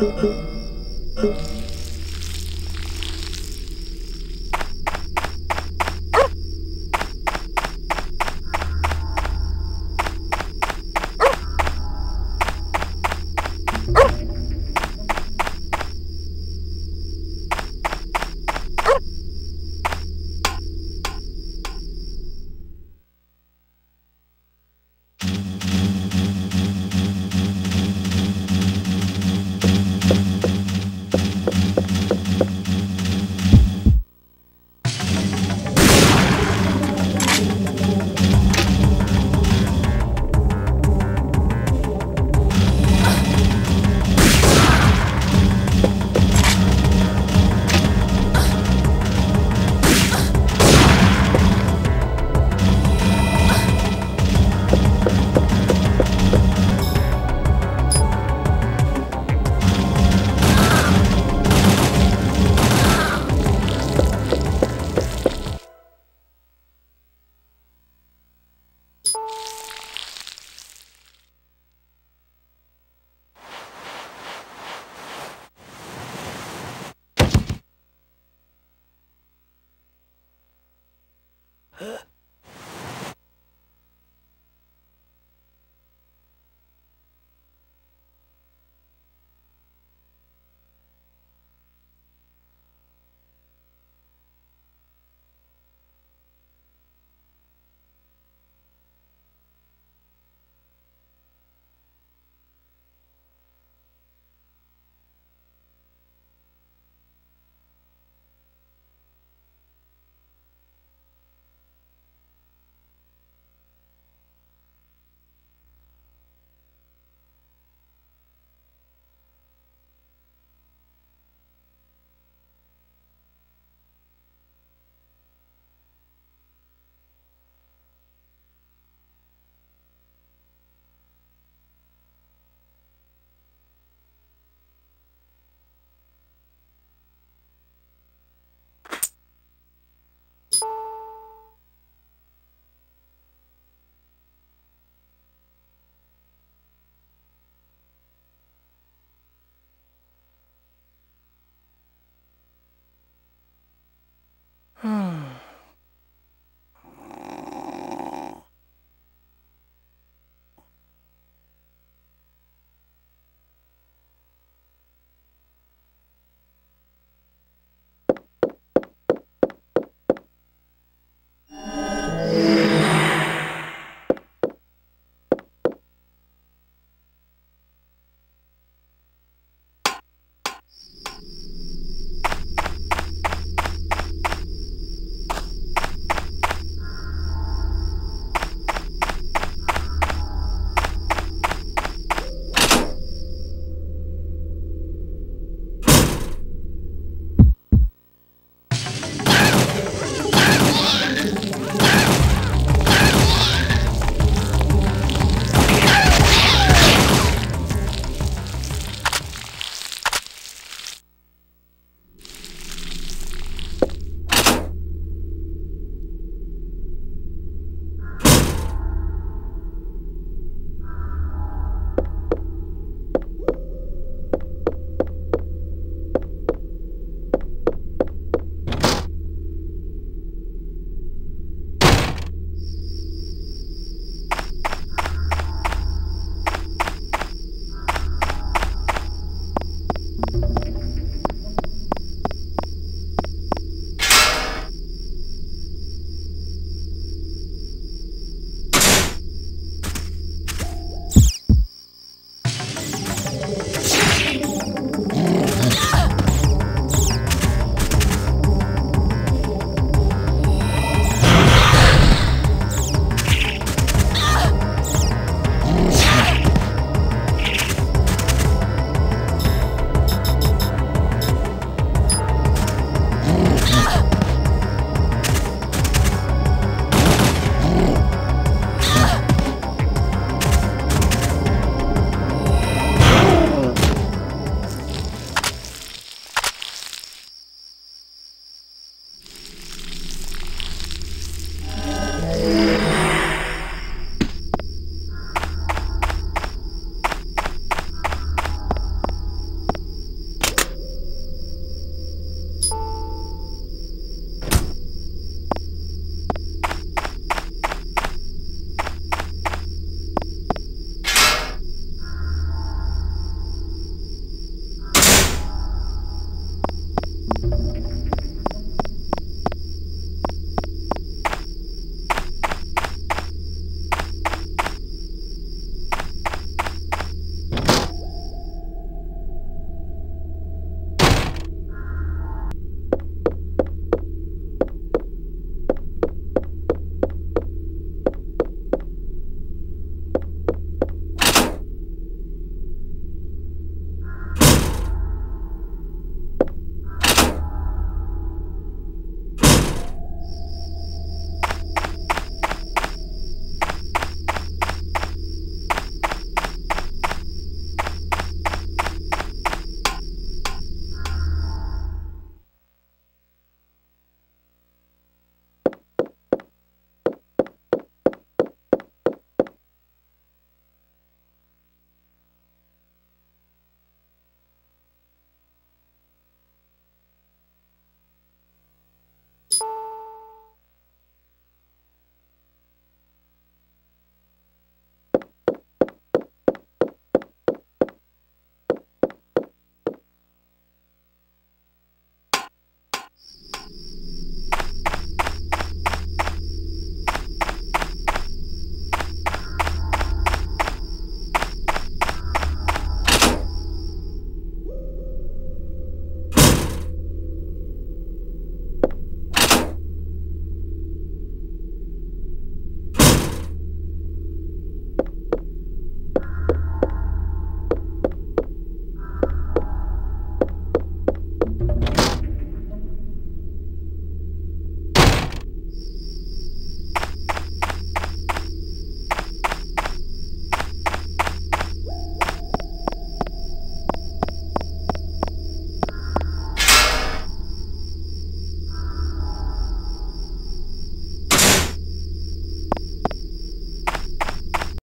Uh, uh, uh.